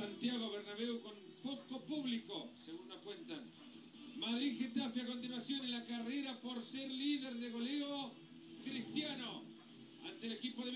Santiago Bernabéu con poco público, según nos cuentan. Madrid Getafe a continuación en la carrera por ser líder de goleo cristiano ante el equipo de